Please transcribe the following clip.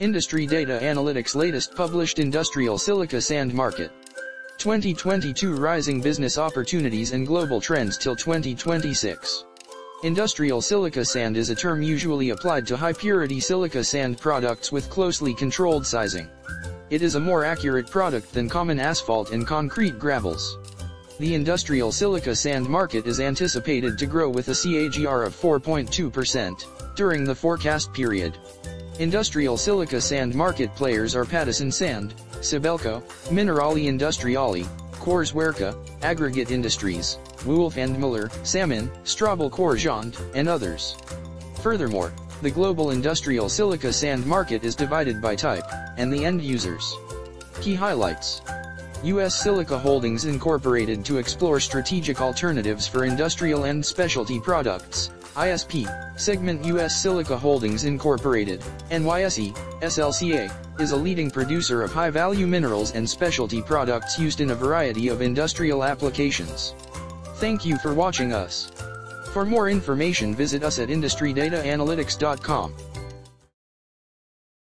Industry Data Analytics latest published Industrial Silica Sand Market. 2022 Rising Business Opportunities and Global Trends till 2026. Industrial silica sand is a term usually applied to high-purity silica sand products with closely controlled sizing. It is a more accurate product than common asphalt and concrete gravels. The industrial silica sand market is anticipated to grow with a CAGR of 4.2% during the forecast period. Industrial silica sand market players are Pattison Sand, Sibelco, Minerali Industriali, Quarzwerke, Aggregate Industries, Wolf and Muller, Salmon, Strobel Quarzsand, and others. Furthermore, the global industrial silica sand market is divided by type, and the end users. Key highlights. U.S. Silica Holdings Incorporated to explore strategic alternatives for industrial and specialty products, ISP, segment U.S. Silica Holdings Incorporated, NYSE, SLCA, is a leading producer of high-value minerals and specialty products used in a variety of industrial applications. Thank you for watching us. For more information visit us at industrydataanalytics.com.